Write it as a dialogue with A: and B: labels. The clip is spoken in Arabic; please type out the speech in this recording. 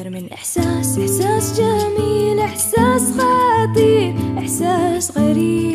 A: أكثر من إحساس إحساس جميل إحساس خطير إحساس غريب.